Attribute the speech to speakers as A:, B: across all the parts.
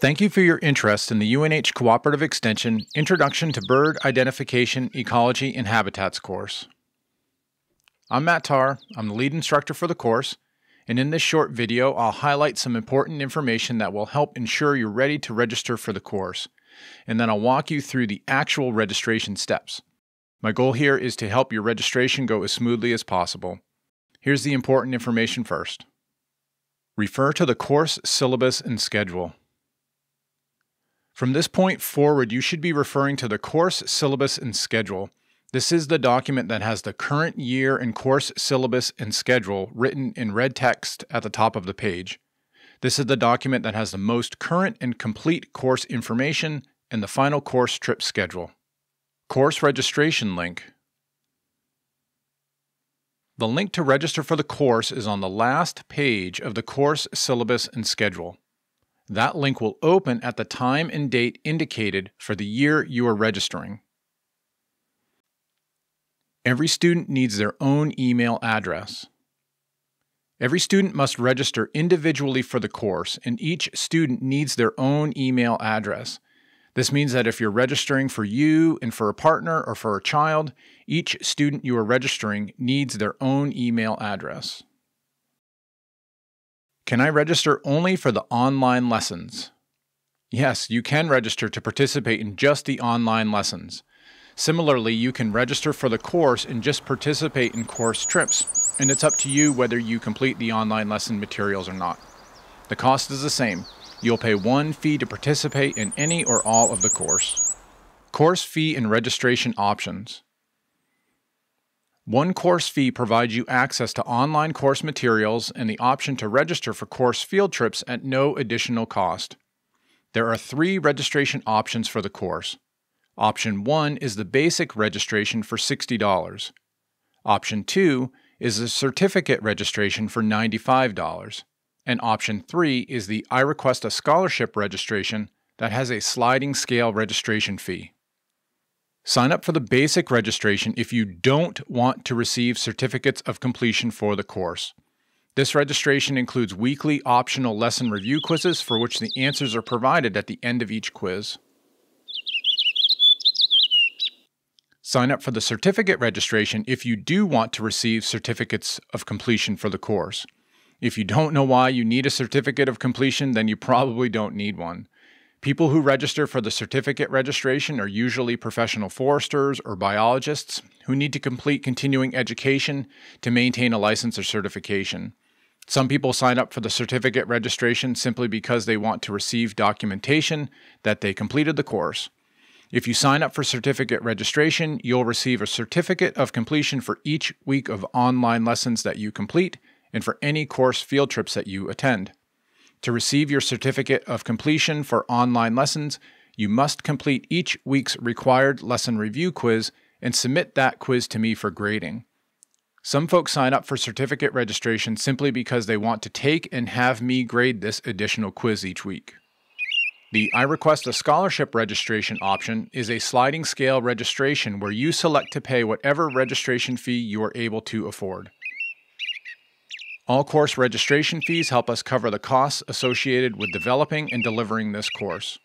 A: Thank you for your interest in the UNH Cooperative Extension Introduction to Bird Identification, Ecology, and Habitats course. I'm Matt Tarr, I'm the lead instructor for the course, and in this short video I'll highlight some important information that will help ensure you're ready to register for the course, and then I'll walk you through the actual registration steps. My goal here is to help your registration go as smoothly as possible. Here's the important information first. Refer to the course syllabus and schedule. From this point forward, you should be referring to the course syllabus and schedule. This is the document that has the current year and course syllabus and schedule written in red text at the top of the page. This is the document that has the most current and complete course information and the final course trip schedule. Course registration link. The link to register for the course is on the last page of the course syllabus and schedule. That link will open at the time and date indicated for the year you are registering. Every student needs their own email address. Every student must register individually for the course, and each student needs their own email address. This means that if you're registering for you and for a partner or for a child, each student you are registering needs their own email address. Can I register only for the online lessons? Yes, you can register to participate in just the online lessons. Similarly, you can register for the course and just participate in course trips, and it's up to you whether you complete the online lesson materials or not. The cost is the same. You'll pay one fee to participate in any or all of the course. Course fee and registration options. One course fee provides you access to online course materials and the option to register for course field trips at no additional cost. There are three registration options for the course. Option 1 is the basic registration for $60. Option 2 is the certificate registration for $95. And option 3 is the I Request a Scholarship registration that has a sliding scale registration fee. Sign up for the basic registration if you don't want to receive certificates of completion for the course. This registration includes weekly optional lesson review quizzes for which the answers are provided at the end of each quiz. Sign up for the certificate registration if you do want to receive certificates of completion for the course. If you don't know why you need a certificate of completion, then you probably don't need one. People who register for the certificate registration are usually professional foresters or biologists who need to complete continuing education to maintain a license or certification. Some people sign up for the certificate registration simply because they want to receive documentation that they completed the course. If you sign up for certificate registration, you'll receive a certificate of completion for each week of online lessons that you complete and for any course field trips that you attend. To receive your certificate of completion for online lessons, you must complete each week's required lesson review quiz and submit that quiz to me for grading. Some folks sign up for certificate registration simply because they want to take and have me grade this additional quiz each week. The I Request a Scholarship registration option is a sliding scale registration where you select to pay whatever registration fee you are able to afford. All course registration fees help us cover the costs associated with developing and delivering this course.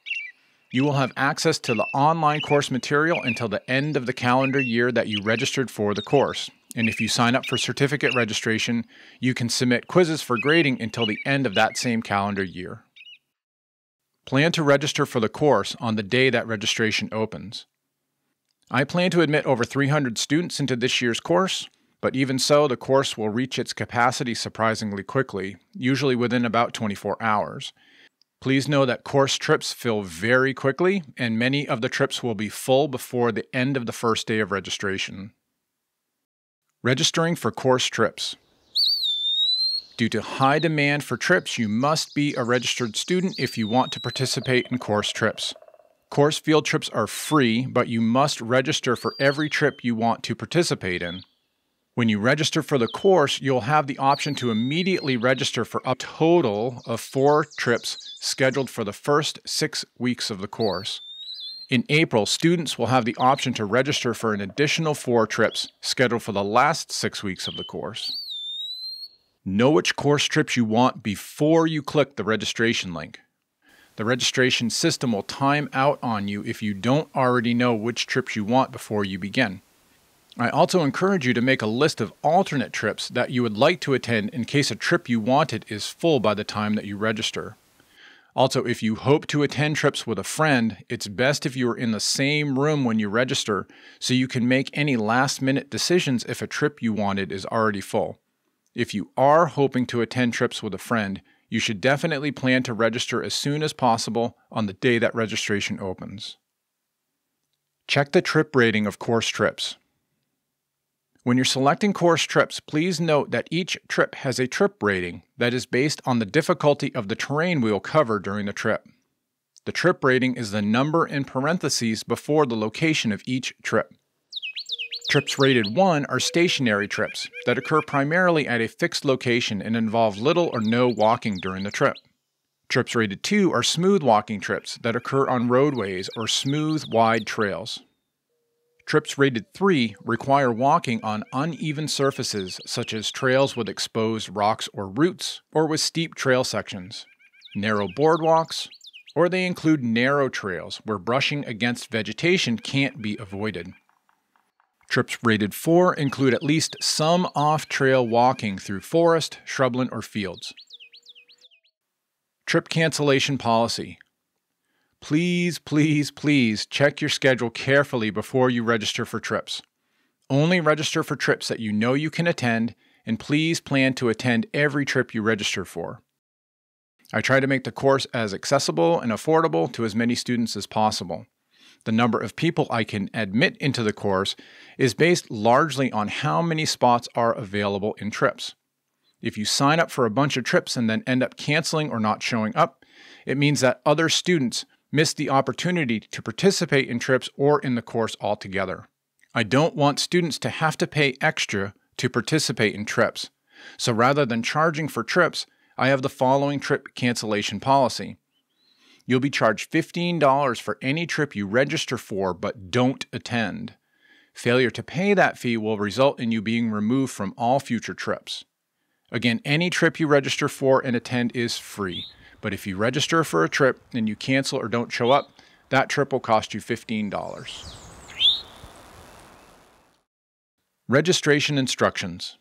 A: You will have access to the online course material until the end of the calendar year that you registered for the course. And if you sign up for certificate registration, you can submit quizzes for grading until the end of that same calendar year. Plan to register for the course on the day that registration opens. I plan to admit over 300 students into this year's course, but even so, the course will reach its capacity surprisingly quickly, usually within about 24 hours. Please know that course trips fill very quickly, and many of the trips will be full before the end of the first day of registration. Registering for course trips. Due to high demand for trips, you must be a registered student if you want to participate in course trips. Course field trips are free, but you must register for every trip you want to participate in. When you register for the course, you'll have the option to immediately register for a total of four trips scheduled for the first six weeks of the course. In April, students will have the option to register for an additional four trips scheduled for the last six weeks of the course. Know which course trips you want before you click the registration link. The registration system will time out on you if you don't already know which trips you want before you begin. I also encourage you to make a list of alternate trips that you would like to attend in case a trip you wanted is full by the time that you register. Also, if you hope to attend trips with a friend, it's best if you are in the same room when you register so you can make any last minute decisions if a trip you wanted is already full. If you are hoping to attend trips with a friend, you should definitely plan to register as soon as possible on the day that registration opens. Check the trip rating of course trips. When you're selecting course trips, please note that each trip has a trip rating that is based on the difficulty of the terrain we will cover during the trip. The trip rating is the number in parentheses before the location of each trip. Trips rated 1 are stationary trips that occur primarily at a fixed location and involve little or no walking during the trip. Trips rated 2 are smooth walking trips that occur on roadways or smooth, wide trails. Trips rated 3 require walking on uneven surfaces such as trails with exposed rocks or roots, or with steep trail sections, narrow boardwalks, or they include narrow trails where brushing against vegetation can't be avoided. Trips rated 4 include at least some off trail walking through forest, shrubland, or fields. Trip cancellation policy Please, please, please check your schedule carefully before you register for trips. Only register for trips that you know you can attend, and please plan to attend every trip you register for. I try to make the course as accessible and affordable to as many students as possible. The number of people I can admit into the course is based largely on how many spots are available in trips. If you sign up for a bunch of trips and then end up canceling or not showing up, it means that other students miss the opportunity to participate in trips or in the course altogether. I don't want students to have to pay extra to participate in trips. So rather than charging for trips, I have the following trip cancellation policy. You'll be charged $15 for any trip you register for but don't attend. Failure to pay that fee will result in you being removed from all future trips. Again, any trip you register for and attend is free. But if you register for a trip and you cancel or don't show up, that trip will cost you $15. Registration instructions.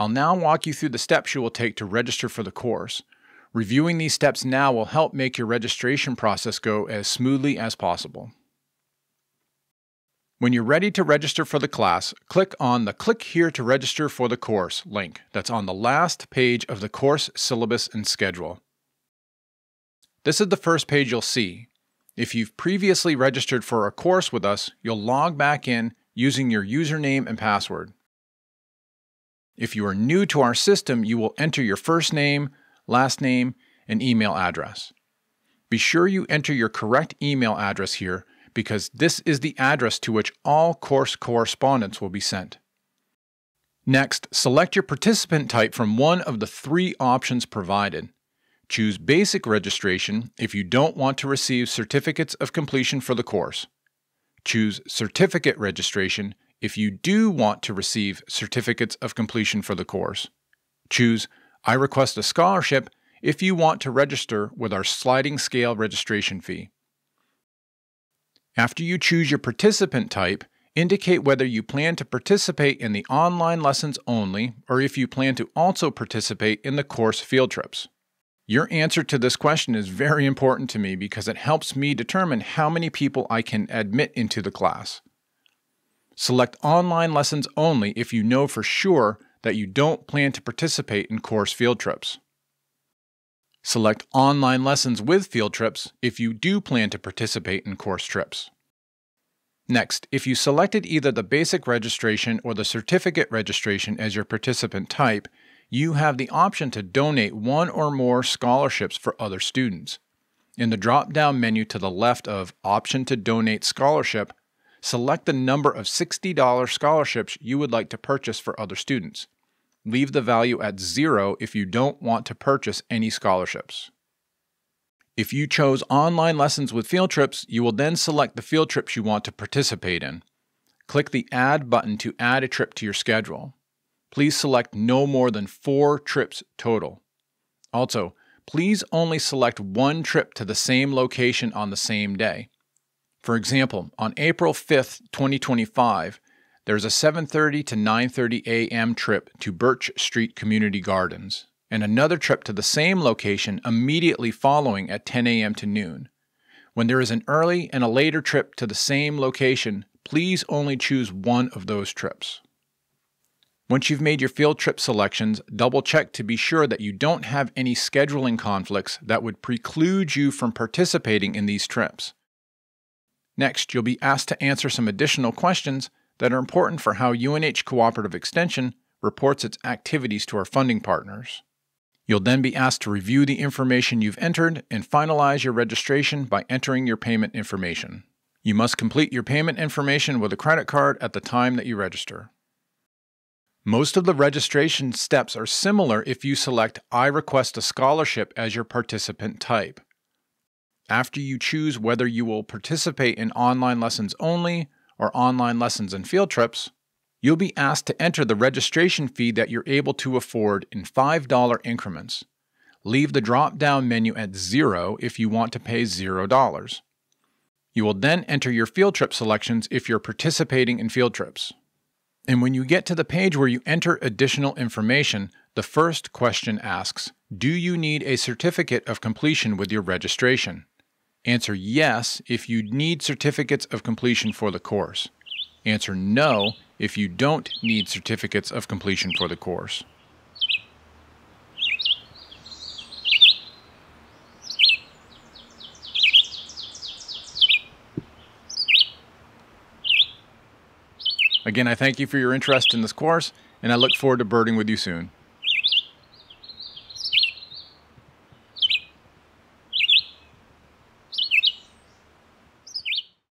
A: I'll now walk you through the steps you will take to register for the course. Reviewing these steps now will help make your registration process go as smoothly as possible. When you're ready to register for the class, click on the Click Here to Register for the Course link that's on the last page of the course syllabus and schedule. This is the first page you'll see. If you've previously registered for a course with us, you'll log back in using your username and password. If you are new to our system, you will enter your first name, last name, and email address. Be sure you enter your correct email address here because this is the address to which all course correspondence will be sent. Next, select your participant type from one of the three options provided. Choose Basic Registration if you don't want to receive certificates of completion for the course. Choose Certificate Registration if you do want to receive certificates of completion for the course. Choose I request a scholarship if you want to register with our sliding scale registration fee. After you choose your participant type, indicate whether you plan to participate in the online lessons only or if you plan to also participate in the course field trips. Your answer to this question is very important to me because it helps me determine how many people I can admit into the class. Select online lessons only if you know for sure that you don't plan to participate in course field trips. Select online lessons with field trips if you do plan to participate in course trips. Next, if you selected either the basic registration or the certificate registration as your participant type, you have the option to donate one or more scholarships for other students. In the drop down menu to the left of Option to Donate Scholarship, select the number of $60 scholarships you would like to purchase for other students. Leave the value at zero if you don't want to purchase any scholarships. If you chose online lessons with field trips, you will then select the field trips you want to participate in. Click the Add button to add a trip to your schedule. Please select no more than four trips total. Also, please only select one trip to the same location on the same day. For example, on April 5th, 2025, there's a 7:30 to 9:30 a.m. trip to Birch Street Community Gardens and another trip to the same location immediately following at 10 a.m. to noon. When there is an early and a later trip to the same location, please only choose one of those trips. Once you've made your field trip selections, double check to be sure that you don't have any scheduling conflicts that would preclude you from participating in these trips. Next, you'll be asked to answer some additional questions that are important for how UNH Cooperative Extension reports its activities to our funding partners. You'll then be asked to review the information you've entered and finalize your registration by entering your payment information. You must complete your payment information with a credit card at the time that you register. Most of the registration steps are similar if you select I request a scholarship as your participant type. After you choose whether you will participate in online lessons only or online lessons and field trips, you'll be asked to enter the registration fee that you're able to afford in $5 increments. Leave the drop down menu at zero if you want to pay $0. You will then enter your field trip selections if you're participating in field trips. And when you get to the page where you enter additional information, the first question asks Do you need a certificate of completion with your registration? Answer yes if you need certificates of completion for the course. Answer no if you don't need certificates of completion for the course. Again, I thank you for your interest in this course, and I look forward to birding with you soon.